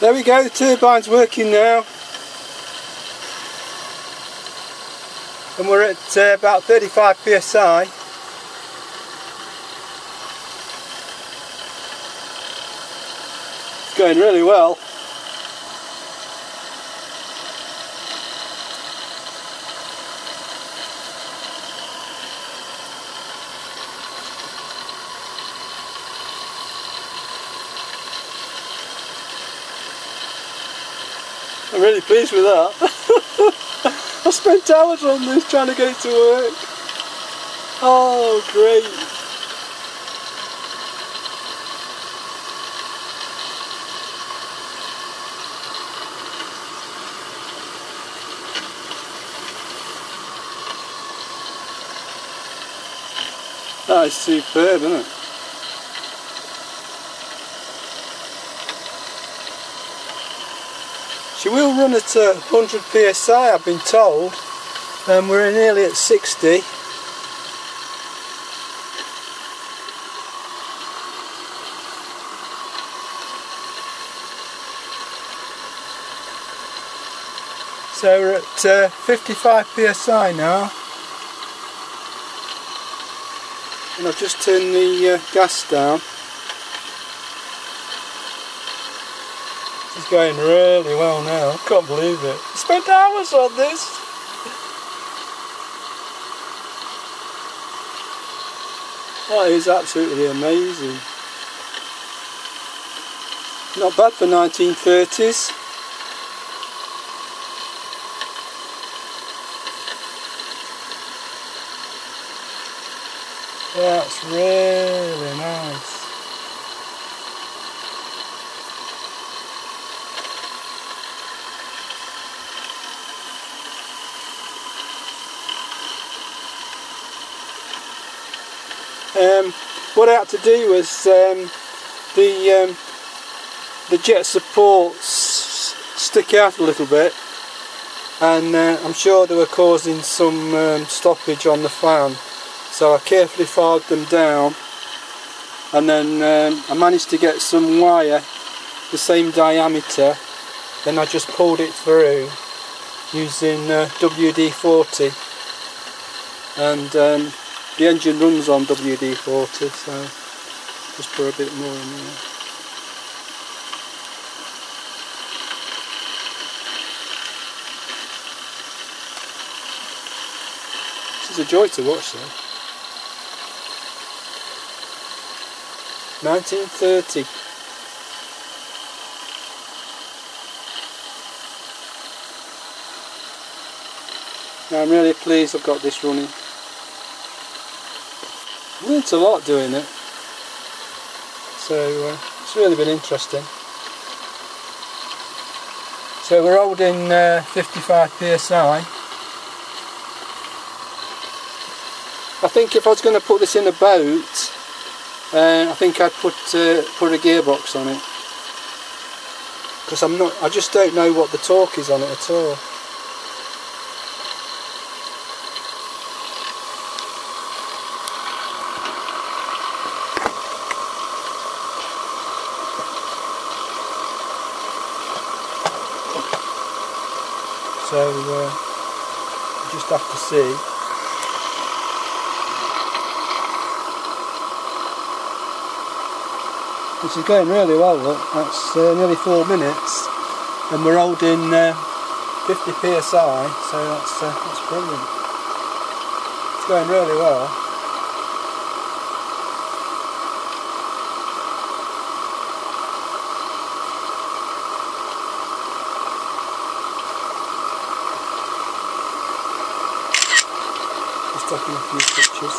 There we go, the turbine's working now. And we're at uh, about 35 psi. It's going really well. I'm really pleased with that. I spent hours on this trying to get it to work. Oh, great. That is superb, isn't it? She will run at uh, 100 psi I've been told. And we're nearly at 60 So we're at uh, 55 psi now. And I've just turned the uh, gas down It's going really well now. Can't believe it. I spent hours on this. That is absolutely amazing. Not bad for 1930s. That's really nice. Um, what I had to do was um, the um, the jet supports stick out a little bit and uh, I'm sure they were causing some um, stoppage on the fan. So I carefully filed them down and then um, I managed to get some wire the same diameter then I just pulled it through using uh, WD-40 and um, the engine runs on WD-40 so just pour a bit more in there. This is a joy to watch though. 1930 Now I'm really pleased I've got this running. Learned a lot doing it. So uh, it's really been interesting. So we're holding uh, 55 psi. I think if I was going to put this in a boat, uh, I think I'd put uh, put a gearbox on it because I'm not. I just don't know what the torque is on it at all. So uh, just have to see. This is going really well, look. That's uh, nearly four minutes, and we're holding uh, 50 psi, so that's uh, that's brilliant. It's going really well. A few pictures.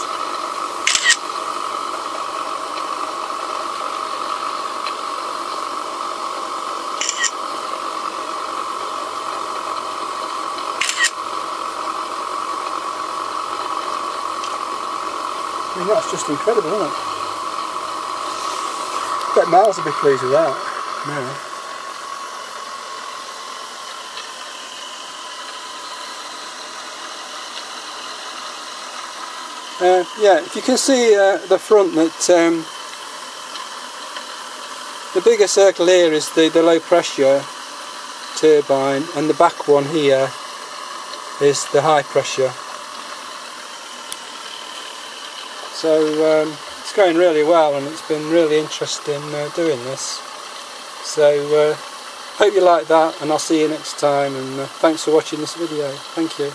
I mean, that's just incredible, isn't it? I bet Miles will be pleased with that. No. Uh, yeah, if you can see uh, the front that um, the bigger circle here is the, the low pressure turbine and the back one here is the high pressure. So um, it's going really well and it's been really interesting uh, doing this. So uh, hope you like that and I'll see you next time and uh, thanks for watching this video. Thank you.